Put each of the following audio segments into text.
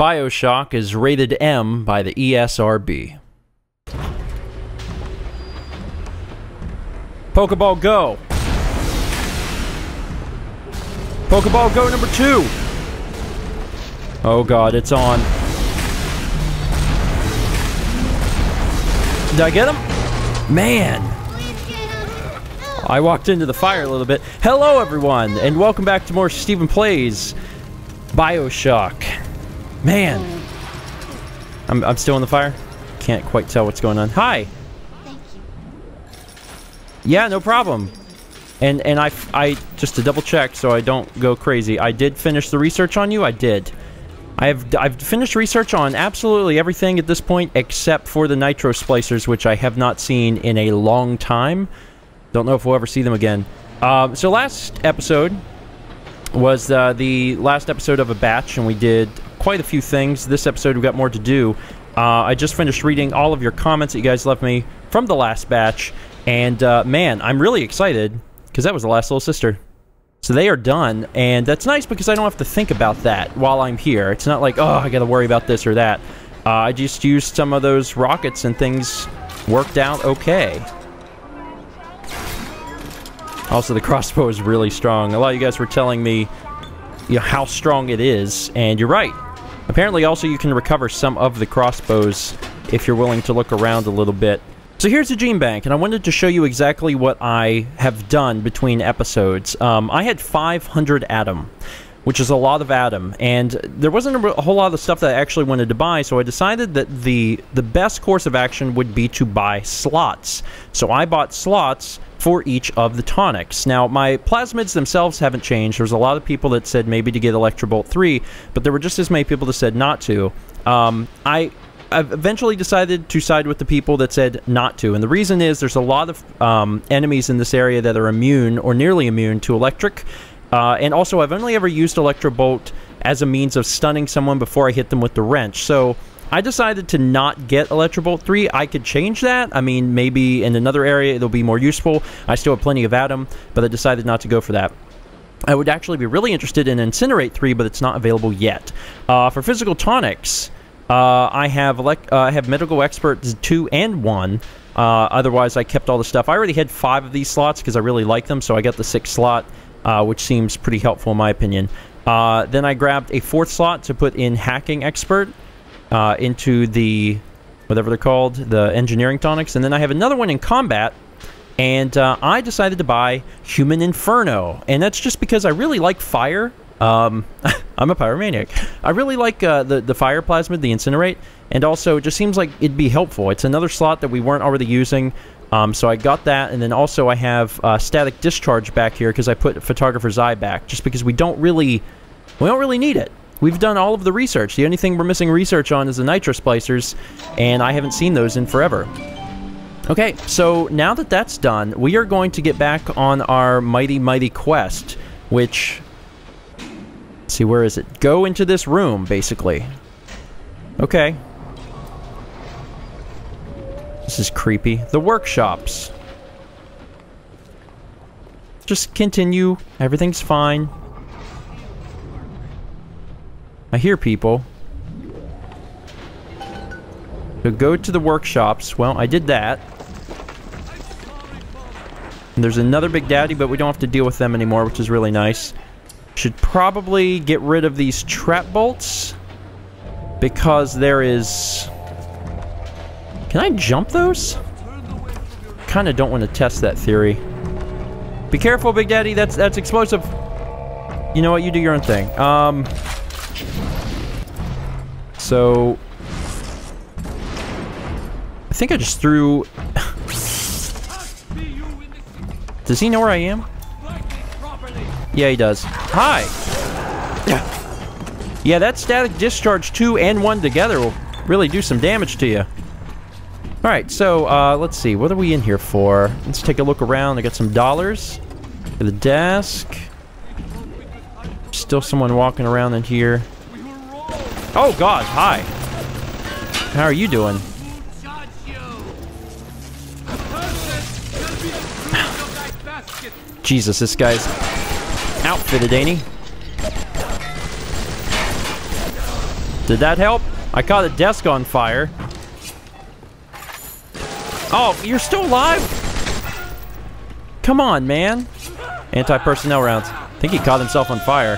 Bioshock is rated M by the ESRB. Pokeball Go. Pokeball Go number two. Oh god, it's on. Did I get him? Man. I walked into the fire a little bit. Hello, everyone, and welcome back to more Stephen Plays Bioshock. Man. I'm, I'm still in the fire? Can't quite tell what's going on. Hi. Yeah, no problem. And and I, I just to double check so I don't go crazy. I did finish the research on you. I did. I have I've finished research on absolutely everything at this point except for the nitro splicers, which I have not seen in a long time. Don't know if we'll ever see them again. Um, so last episode was uh, the last episode of a batch, and we did quite a few things. This episode we've got more to do. Uh, I just finished reading all of your comments that you guys left me from the last batch, and uh, man, I'm really excited because that was the last little sister. So they are done, and that's nice because I don't have to think about that while I'm here. It's not like, oh, I gotta worry about this or that. Uh, I just used some of those rockets and things worked out okay. Also, the crossbow is really strong. A lot of you guys were telling me you know, how strong it is, and you're right. Apparently, also, you can recover some of the crossbows if you're willing to look around a little bit. So here's the gene bank, and I wanted to show you exactly what I have done between episodes. Um, I had 500 Atom, which is a lot of Atom, and there wasn't a, whole lot of stuff that I actually wanted to buy, so I decided that the, the best course of action would be to buy slots. So I bought slots for each of the tonics. Now, my plasmids themselves haven't changed. There's a lot of people that said maybe to get Electrobolt 3, but there were just as many people that said not to. Um, I I've eventually decided to side with the people that said not to, and the reason is there's a lot of um, enemies in this area that are immune or nearly immune to electric, uh, and also I've only ever used Electrobolt as a means of stunning someone before I hit them with the wrench. So I decided to not get Electrobolt 3. I could change that. I mean, maybe in another area it'll be more useful. I still have plenty of Atom, but I decided not to go for that. I would actually be really interested in Incinerate 3, but it's not available yet. Uh, for physical tonics, uh, I have elect- uh, I have Medical Expert 2 and 1. Uh, otherwise, I kept all the stuff. I already had five of these slots because I really like them, so I got the sixth slot, uh, which seems pretty helpful in my opinion. Uh, then I grabbed a fourth slot to put in Hacking Expert uh, into the whatever they're called, the Engineering Tonics, and then I have another one in Combat. And uh, I decided to buy Human Inferno, and that's just because I really like fire. Um, I'm a pyromaniac. I really like uh, the the fire plasmid, the incinerate, and also it just seems like it'd be helpful. It's another slot that we weren't already using, um, so I got that, and then also I have uh, static discharge back here because I put photographer's eye back, just because we don't really we don't really need it. We've done all of the research. The only thing we're missing research on is the nitro splicers, and I haven't seen those in forever. Okay, so now that that's done, we are going to get back on our mighty, mighty quest, which... See, where is it? Go into this room, basically. Okay. This is creepy. The workshops. Just continue. Everything's fine. I hear people. So go to the workshops. Well, I did that. And there's another Big Daddy, but we don't have to deal with them anymore, which is really nice. Should probably get rid of these trap bolts. Because there is... Can I jump those? Kind of don't want to test that theory. Be careful, Big Daddy. That's that's explosive. You know what? You do your own thing. Um... So... I think I just threw... does he know where I am? Yeah, he does. Hi! Yeah, that static discharge 2 and 1 together will really do some damage to you. Alright, so, uh, let's see. What are we in here for? Let's take a look around. I got some dollars. Got the desk. Still someone walking around in here. Oh, God, hi. How are you doing? Jesus, this guy's outfitted, ain't he? Did that help? I caught a desk on fire. Oh, you're still alive? Come on, man. Anti-personnel rounds. I think he caught himself on fire.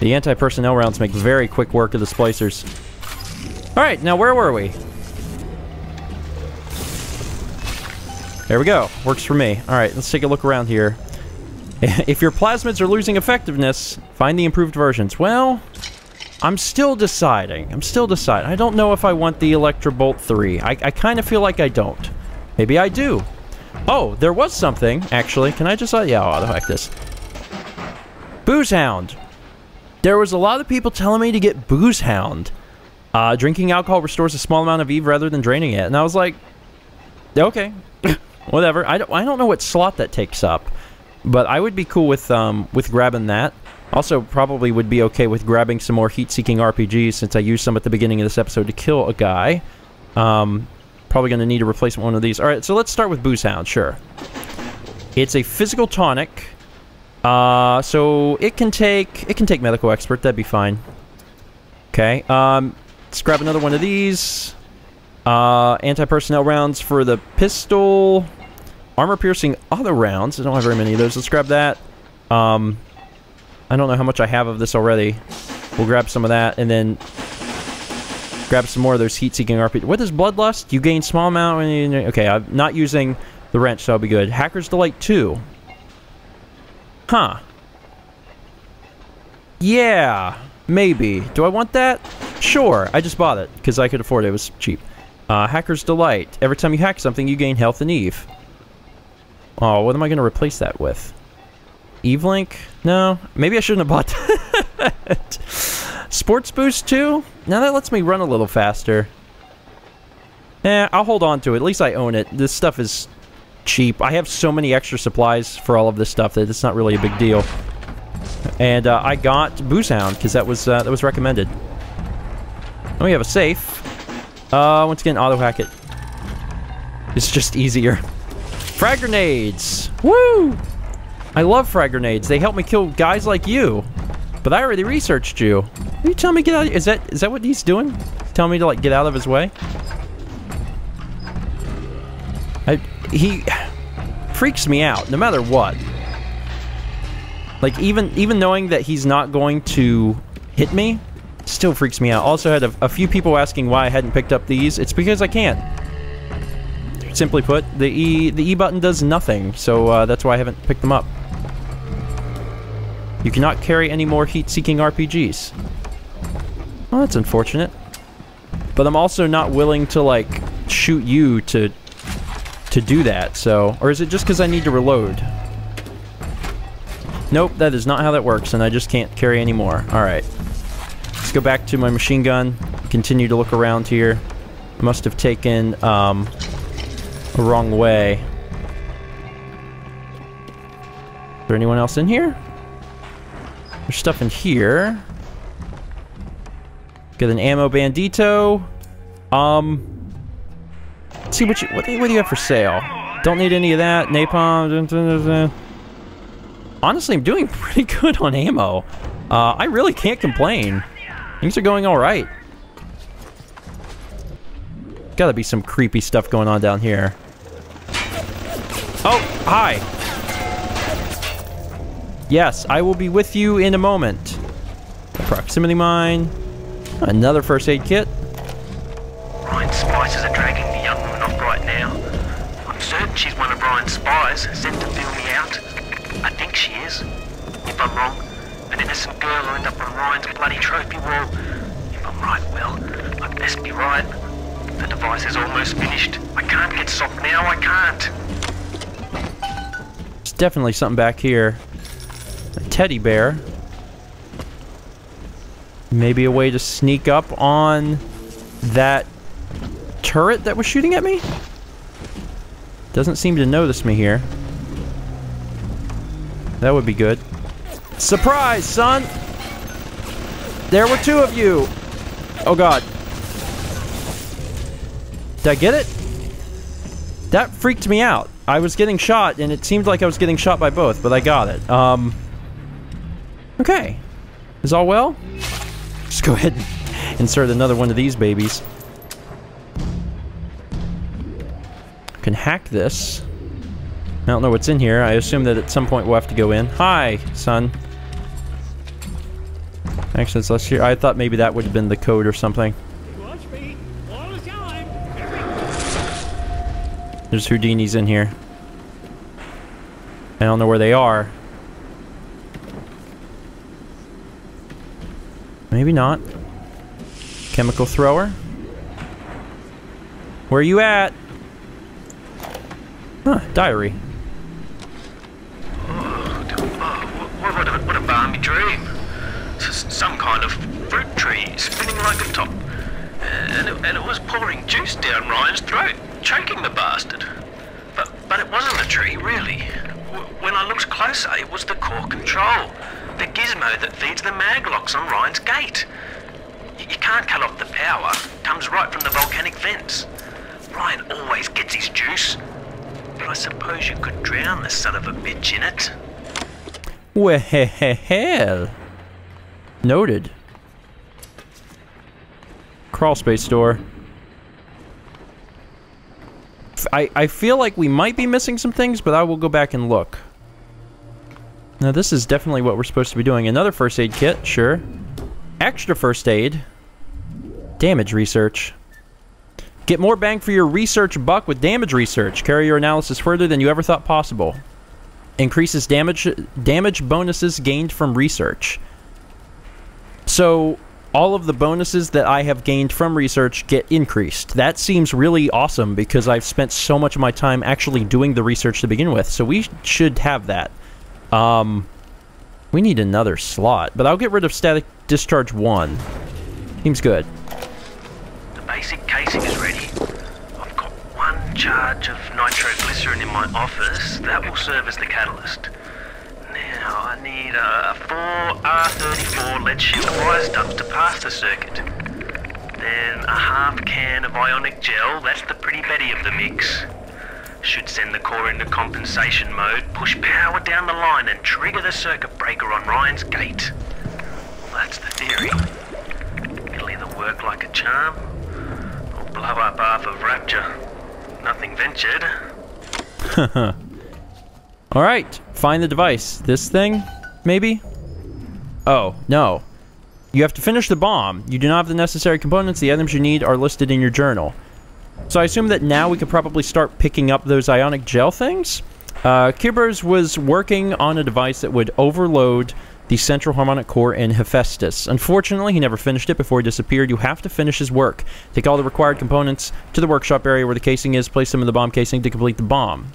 The anti-personnel rounds make very quick work of the splicers. Alright, now where were we? There we go. Works for me. Alright, let's take a look around here. If your plasmids are losing effectiveness, find the improved versions. Well, I'm still deciding. I'm still deciding. I don't know if I want the Electrobolt 3. I, I kind of feel like I don't. Maybe I do. Oh, there was something, actually. Can I just... Uh, yeah, I'll auto-hack this. Booze Hound. There was a lot of people telling me to get Booze Hound. Uh, drinking alcohol restores a small amount of Eve rather than draining it. And I was like, okay, whatever. I don't, I don't know what slot that takes up. But I would be cool with um, with grabbing that. Also, probably would be okay with grabbing some more heat-seeking RPGs since I used some at the beginning of this episode to kill a guy. Um, probably going to need to replace one of these. All right, so let's start with Booze Hound, sure. It's a physical tonic. Uh, so it can take it can take medical expert. That'd be fine. Okay. Um, let's grab another one of these. Uh, anti-personnel rounds for the pistol. Armor-piercing other rounds. I don't have very many of those. Let's grab that. Um, I don't know how much I have of this already. We'll grab some of that, and then grab some more of those heat-seeking RPG. What is Bloodlust? You gain small amount... Okay, I'm not using the wrench, so I'll be good. Hacker's Delight 2. Huh. Yeah, maybe. Do I want that? Sure, I just bought it, because I could afford it. It was cheap. Uh, Hacker's Delight. Every time you hack something, you gain health and Eve. Oh, what am I going to replace that with? Evelink? No, maybe I shouldn't have bought that. Sports Boost too? Now that lets me run a little faster. Eh, I'll hold on to it. At least I own it. This stuff is cheap. I have so many extra supplies for all of this stuff that it's not really a big deal. And uh, I got Booze Hound because that was uh, that was recommended. And we have a safe. Uh, once again, auto hack it. It's just easier. Frag grenades! Woo! I love frag grenades. They help me kill guys like you. But I already researched you. Are you telling me get out? Is that is that what he's doing? Tell me to like get out of his way? I he freaks me out no matter what. Like even even knowing that he's not going to hit me still freaks me out. Also had a, a few people asking why I hadn't picked up these. It's because I can't. Simply put, the E the E button does nothing, so uh, that's why I haven't picked them up. You cannot carry any more heat-seeking RPGs. Well, that's unfortunate. But I'm also not willing to, like, shoot you to to do that, so... Or is it just because I need to reload? Nope, that is not how that works, and I just can't carry any more. Alright. Let's go back to my machine gun. Continue to look around here. Must have taken, um the wrong way. Is there anyone else in here? There's stuff in here. Get an ammo bandito. Um, see what you what, what do you have for sale? Don't need any of that. Napalm. Honestly, I'm doing pretty good on ammo. Uh, I really can't complain. Things are going all right. Gotta be some creepy stuff going on down here. Oh, hi. Yes, I will be with you in a moment. proximity mine. Another first aid kit. Ryan's spies are dragging the young woman off right now. I'm certain she's one of Ryan's spies sent to fill me out. I think she is. If I'm wrong, an innocent girl will end up on Ryan's bloody trophy wall. If I'm right, well, I'd best be right. The device is almost finished. I can't get soft now, I can't There's definitely something back here. Teddy bear. Maybe a way to sneak up on that turret that was shooting at me? Doesn't seem to notice me here. That would be good. Surprise, son! There were two of you! Oh god. Did I get it? That freaked me out. I was getting shot, and it seemed like I was getting shot by both, but I got it. Um, okay. Is all well? Just go ahead and insert another one of these babies. Can hack this. I don't know what's in here. I assume that at some point we'll have to go in. Hi, son. Actually, it's less here. I thought maybe that would have been the code or something. There's Houdini's in here. I don't know where they are. Maybe not. Chemical thrower? Where are you at? Huh, diary. What, a, balmy dream. Some kind of fruit tree spinning like a top. And it, and it was pouring juice down Ryan's throat, choking the bastard. But, but it wasn't a tree, really. When I looked closer, it was the core control. The gizmo that feeds the maglocks on Ryan's gate. Y- you can't cut off the power. Comes right from the volcanic vents. Ryan always gets his juice. But I suppose you could drown the son of a bitch in it. Well, noted. Crawl space door. I feel like we might be missing some things, but I will go back and look. Now this is definitely what we're supposed to be doing. Another first aid kit, sure. Extra first aid. Damage research. Get more bang for your research buck with damage research. Carry your analysis further than you ever thought possible. Increases damage damage bonuses gained from research. So all of the bonuses that I have gained from research get increased. That seems really awesome because I've spent so much of my time actually doing the research to begin with. So we should have that. Um, we need another slot, but I'll get rid of static discharge one. Seems good. The basic casing is ready. I've got one charge of nitroglycerin in my office. That will serve as the catalyst. Now I need a 4R34 lead shield wire stubs to pass the circuit. Then a half can of ionic gel. That's the pretty Betty of the mix. Should send the core into compensation mode, push power down the line and trigger the circuit breaker on Ryan's gate. Well, that's the theory. It'll either work like a charm or blow up half of Rapture. Nothing ventured. All right, find the device. This thing, maybe? Oh, no. You have to finish the bomb. You do not have the necessary components. The items you need are listed in your journal. So I assume that now we could probably start picking up those ionic gel things? Uh, Kyburz was working on a device that would overload the central harmonic core in Hephaestus. Unfortunately, he never finished it before he disappeared. You have to finish his work. Take all the required components to the workshop area where the casing is, place them in the bomb casing to complete the bomb.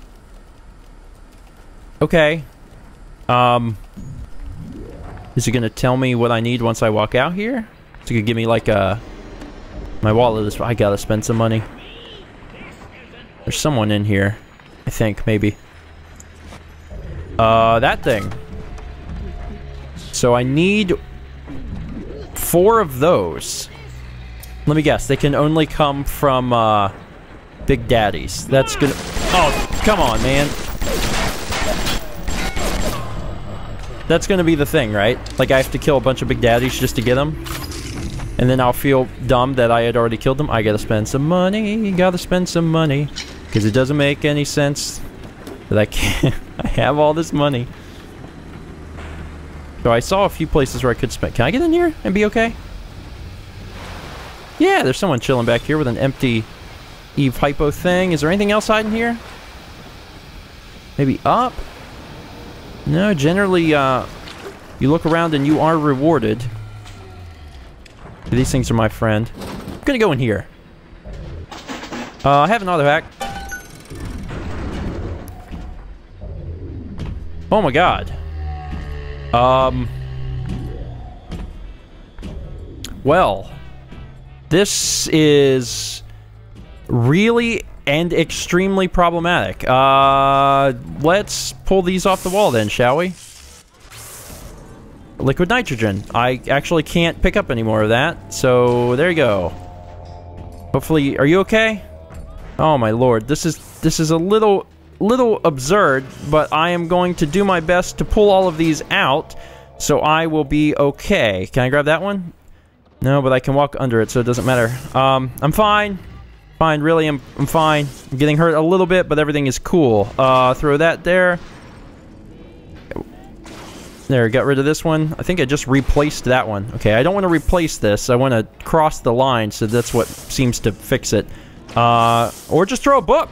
Okay. Um, is it going to tell me what I need once I walk out here? Is it going to give me like a... My wallet is... I gotta spend some money. There's someone in here. I think, maybe. Uh, that thing. So I need four of those. Let me guess. They can only come from, uh, Big Daddies. That's gonna... Oh, come on, man. That's gonna be the thing, right? Like, I have to kill a bunch of Big Daddies just to get them? And then I'll feel dumb that I had already killed them? I gotta spend some money, gotta spend some money. Because it doesn't make any sense that I can't... I have all this money. So I saw a few places where I could spend... Can I get in here and be okay? Yeah, there's someone chilling back here with an empty Eve Hypo thing. Is there anything else hiding here? Maybe up? No, generally, uh, you look around and you are rewarded. These things are my friend. I'm gonna go in here. Uh, I have another hack. Oh my god. Um. Well, this is really and extremely problematic. Uh, let's pull these off the wall then, shall we? Liquid nitrogen. I actually can't pick up any more of that, so there you go. Hopefully, are you okay? Oh my lord, this is this is a little little absurd, but I am going to do my best to pull all of these out, so I will be okay. Can I grab that one? No, but I can walk under it, so it doesn't matter. Um, I'm fine. Fine, really, I'm, I'm fine. I'm getting hurt a little bit, but everything is cool. Uh, throw that there. There, got rid of this one. I think I just replaced that one. Okay, I don't want to replace this. I want to cross the line, so that's what seems to fix it. Uh, or just throw a book.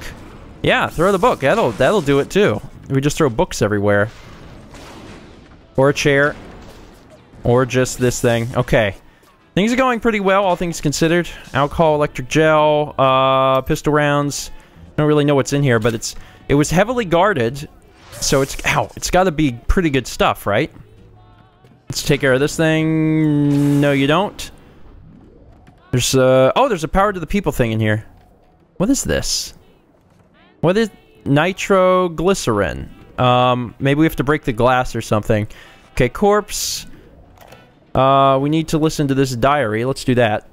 Yeah, throw the book. That'll that'll do it too. We just throw books everywhere. Or a chair. Or just this thing. Okay. Things are going pretty well, all things considered. Alcohol, electric gel, uh, pistol rounds. Don't really know what's in here, but it's it was heavily guarded, so it's ow, it's got to be pretty good stuff, right? Let's take care of this thing. No, you don't. There's uh oh, there's a power to the people thing in here. What is this? What is nitroglycerin? Um, maybe we have to break the glass or something. Okay, corpse. Uh, we need to listen to this diary. Let's do that.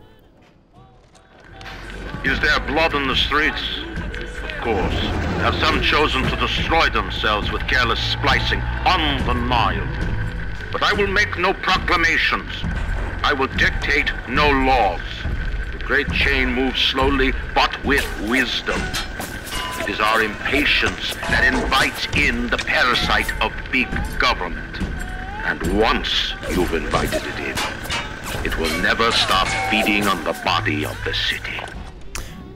Is there blood in the streets? Of course. Have some chosen to destroy themselves with careless splicing Undeniably. But I will make no proclamations. I will dictate no laws. The great chain moves slowly, but with wisdom. It is our impatience that invites in the parasite of big government. And once you've invited it in, it will never stop feeding on the body of the city.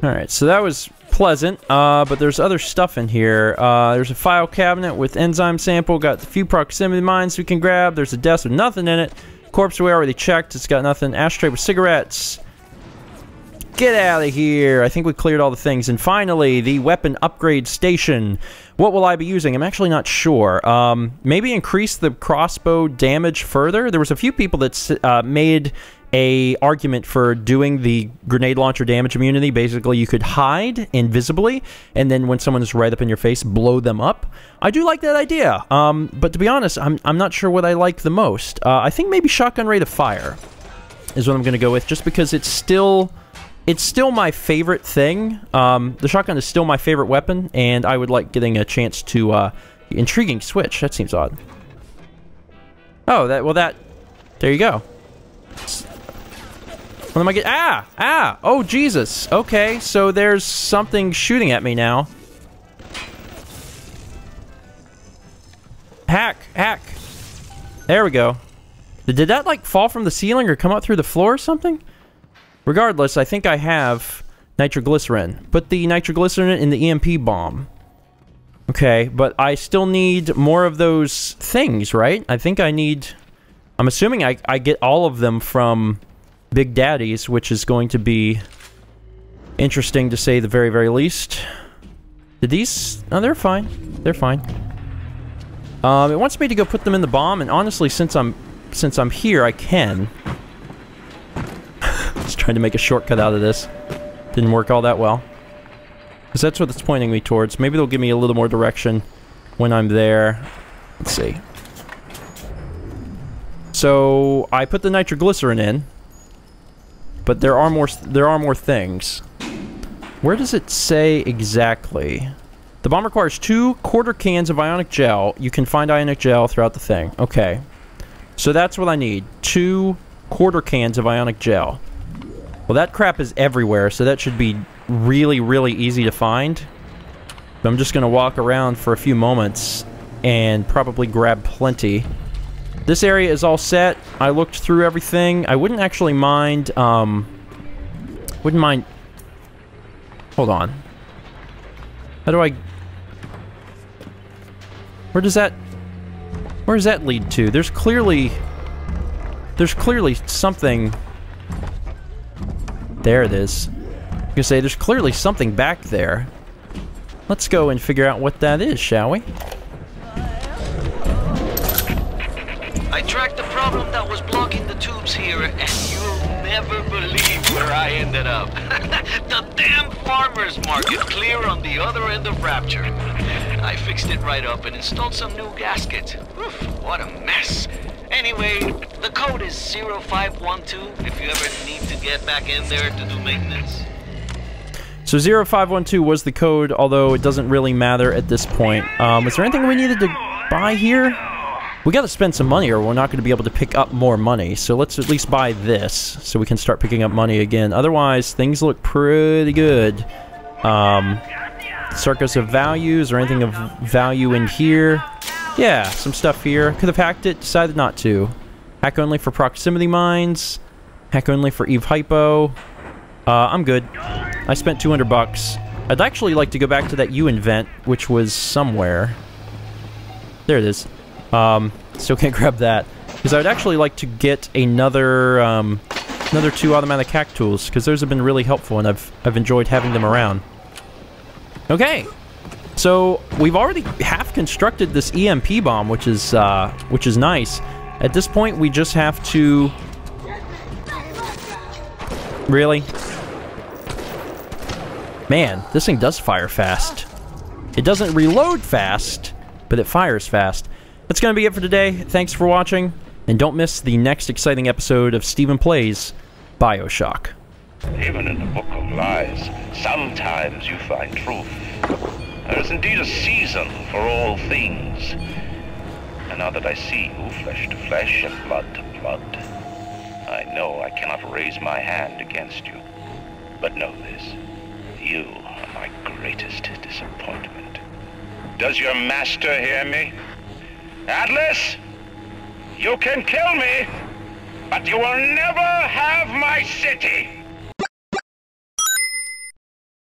Alright, so that was pleasant, uh, but there's other stuff in here. Uh, there's a file cabinet with enzyme sample, got a few proximity mines we can grab. There's a desk with nothing in it. Corpse we already checked, it's got nothing. Ashtray with cigarettes. Get out of here! I think we cleared all the things. And finally, the weapon upgrade station. What will I be using? I'm actually not sure. Um, maybe increase the crossbow damage further? There was a few people that uh, made a argument for doing the grenade launcher damage immunity. Basically, you could hide invisibly, and then when someone is right up in your face, blow them up. I do like that idea, um, but to be honest, I'm, I'm not sure what I like the most. Uh, I think maybe shotgun rate of fire is what I'm going to go with, just because it's still it's still my favorite thing. Um, the shotgun is still my favorite weapon, and I would like getting a chance to uh, intriguing switch. That seems odd. Oh, that well that there you go. What am I getting? Ah! Ah! Oh, Jesus. Okay, so there's something shooting at me now. Hack! Hack! There we go. Did that, like, fall from the ceiling or come up through the floor or something? Regardless, I think I have nitroglycerin. Put the nitroglycerin in the EMP bomb. Okay, but I still need more of those things, right? I think I need... I'm assuming I, I get all of them from Big Daddies, which is going to be interesting to say the very, very least. Did these... Oh, they're fine. They're fine. Um, it wants me to go put them in the bomb, and honestly, since I'm since I'm here, I can. Trying to make a shortcut out of this. Didn't work all that well. Because that's what it's pointing me towards. Maybe they'll give me a little more direction when I'm there. Let's see. So, I put the nitroglycerin in. But there are more there are more things. Where does it say exactly? The bomb requires two quarter cans of ionic gel. You can find ionic gel throughout the thing. Okay. So that's what I need. Two quarter cans of ionic gel. Well, that crap is everywhere, so that should be really, really easy to find. I'm just going to walk around for a few moments and probably grab plenty. This area is all set. I looked through everything. I wouldn't actually mind, um... Wouldn't mind... Hold on. How do I... Where does that... Where does that lead to? There's clearly... There's clearly something... There it is. Was gonna say, there's clearly something back there. Let's go and figure out what that is, shall we? I tracked the problem that was blocking the tubes here, and you'll never believe where I ended up. the damn farmer's market clear on the other end of Rapture. I fixed it right up and installed some new gaskets. Oof, what a mess. Anyway, the code is 0512 if you ever need to get back in there to do maintenance. So 0512 was the code, although it doesn't really matter at this point. Um, is there anything we needed to buy here? We We got to spend some money or we're not to be able to pick up more money. So let's at least buy this so we can start picking up money again. Otherwise, things look pretty good. Um, circus of values or anything of value in here. Yeah, some stuff here. Could have hacked it, decided not to. Hack only for proximity mines. Hack only for Eve Hypo. Uh, I'm good. I spent 200 bucks. I'd actually like to go back to that U-Invent, which was somewhere. There it is. Um, still can't grab that. Because I'd actually like to get another, um, another two automatic hack tools, because those have been really helpful, and I've, I've enjoyed having them around. Okay. So, we've already half constructed this EMP bomb, which is, uh, which is nice. At this point, we just have to... Really? Man, this thing does fire fast. It doesn't reload fast, but it fires fast. That's going to be it for today. Thanks for watching, and don't miss the next exciting episode of Stephen Plays Bioshock. Even in the Book of Lies, sometimes you find truth. There is indeed a season for all things. And now that I see you flesh to flesh and blood to blood, I know I cannot raise my hand against you. But know this, you are my greatest disappointment. Does your master hear me? Atlas, you can kill me, but you will never have my city.